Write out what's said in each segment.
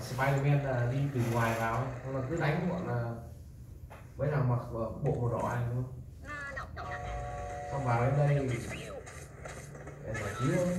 Spiderman là đi từ ngoài vào ấy. Xong là cứ đánh bọn là mấy thằng mặc bộ màu đỏ này đúng không xong vào đến đây để giải cứu thôi.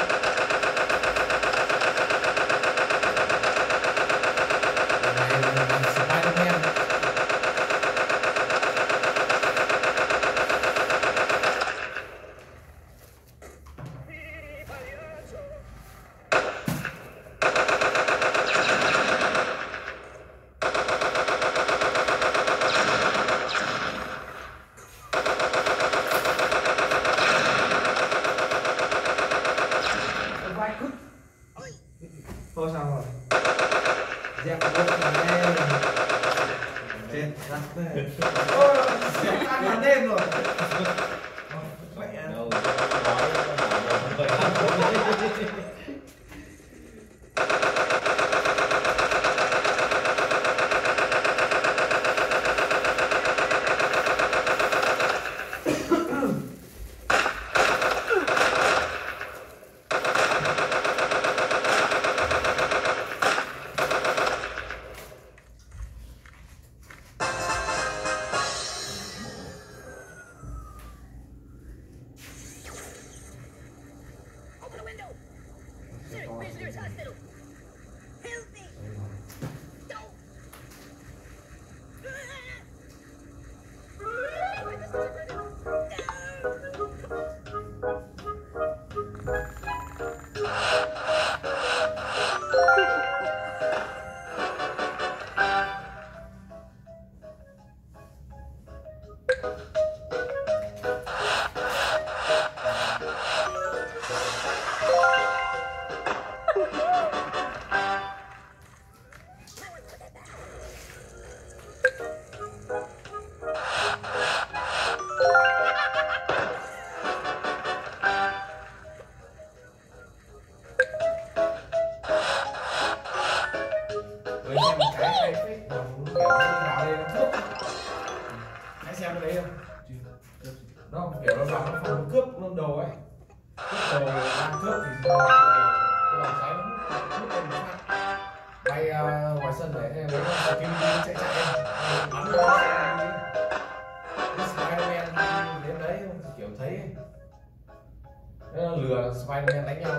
takut? Oh sawah jangan takut oh jangan takut There's hospital. Với xem cái kiểu nó vào đây nó cướp hãy xem cái đấy không nó kiểu nó vào nó phòng cướp luôn đồ ấy. Cướp đồ đang cướp thì cái vòng xoáy nó hút hút lên một phát bay ờ, ngoài sân để mấy con kim nó chạy chạy bắn nó cái Spiderman đến đấy, kiểu thấy. Ấy. Lừa Spiderman đánh nhau